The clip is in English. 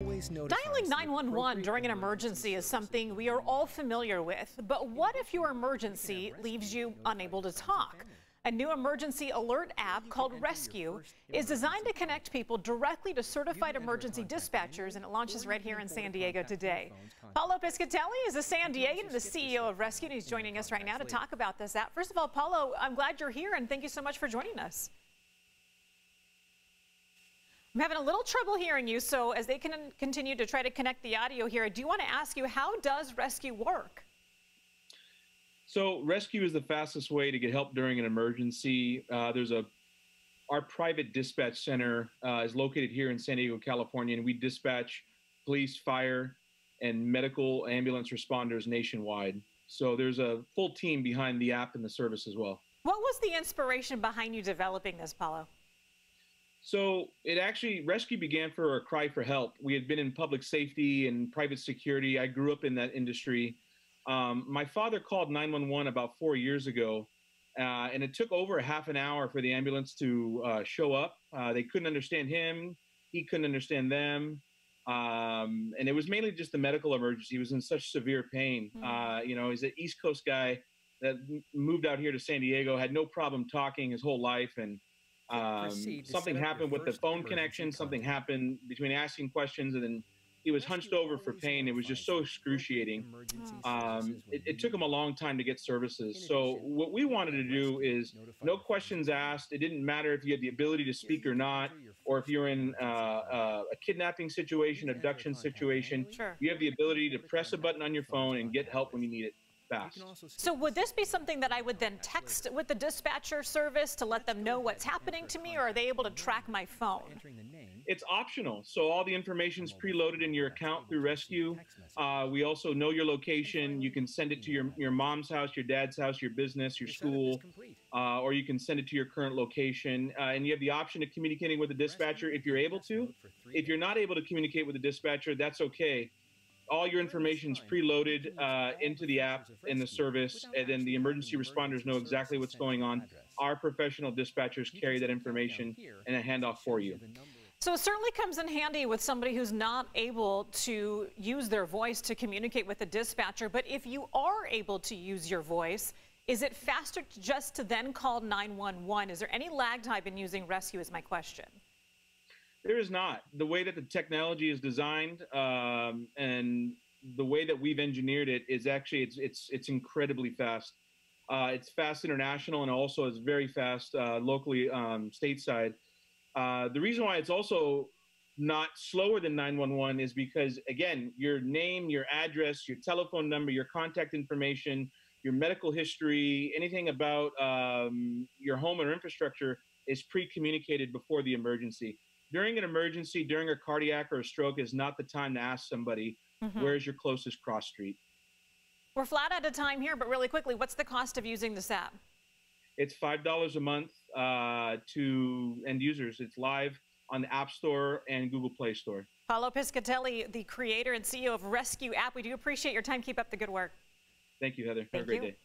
Dialing 911 during an emergency is something we are all familiar with, but what if your emergency leaves you unable to talk? A new emergency alert app called Rescu is designed to connect people directly to certified emergency dispatchers, and it launches right here in San Diego today. Paulo Piscatelli is a San Diegan, the CEO of Rescu, and he's joining us right now to talk about this app. First of all, Paulo, I'm glad you're here, and thank you so much for joining us. I'm having a little trouble hearing you, so as they can continue to try to connect the audio here, I do want to ask you, how does Rescu work? So Rescu is the fastest way to get help during an emergency. Uh, there's a our private dispatch center uh, is located here in San Diego, California, and we dispatch police, fire, and medical ambulance responders nationwide. So there's a full team behind the app and the service as well. What was the inspiration behind you developing this, Paulo? So it actually Rescu began for a cry for help. We had been in public safety and private security. I grew up in that industry. Um, my father called 911 about four years ago, uh, and it took over a half an hour for the ambulance to uh, show up. Uh, they couldn't understand him, he couldn't understand them. Um, and it was mainly just the medical emergency. He was in such severe pain. Mm. you know, he's an East Coast guy that moved out here to San Diego, had no problem talking his whole life, and um, something happened with the phone connection. Something happened between asking questions and then he was hunched over for pain. It was just so excruciating. Um, it, it, took him a long time to get services. So what we wanted to do is no questions asked. It didn't matter if you had the ability to speak or not, or if you're in uh, uh, a kidnapping situation, abduction situation. You have the ability to press a button on your phone and get help when you need it fast. So would this be something that I would then text with the dispatcher service to let them know what's happening to me, or are they able to track my phone? It's optional. So all the information is preloaded in your account through Rescu. Uh, we also know your location. You can send it to your, your mom's house, your dad's house, your business, your school, uh, or you can send it to your current location. Uh, and you have the option of communicating with the dispatcher if you're able to. If you're not able to communicate with the dispatcher, that's okay all your information is preloaded uh, into the app in the service, and then the emergency responders know exactly what's going on. Our professional dispatchers carry that information and a handoff for you. So it certainly comes in handy with somebody who's not able to use their voice to communicate with the dispatcher. But if you are able to use your voice, is it faster just to then call 911? Is there any lag time in using Rescu is my question. There is not. The way that the technology is designed um, and the way that we've engineered it is actually it's it's it's incredibly fast. Uh, it's fast international and also it's very fast uh, locally um, stateside. Uh, the reason why it's also not slower than 911 is because again your name your address your telephone number your contact information your medical history anything about um, your home or infrastructure is pre-communicated before the emergency during an emergency, during a cardiac or a stroke, is not the time to ask somebody, mm-hmm. where's your closest cross street? We're flat out of time here, but really quickly, what's the cost of using this app? It's $5 a month uh, to end users. It's live on the App Store and Google Play Store. Paolo Piscatelli, the creator and CEO of Rescu App. We do appreciate your time. Keep up the good work. Thank you, Heather. Thank Have a great you. day.